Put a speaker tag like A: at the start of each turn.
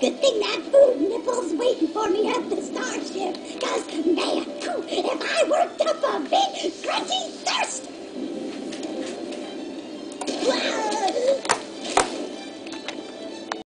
A: Good thing that food nipple's waiting for me at the starship. Cause, man, if I worked up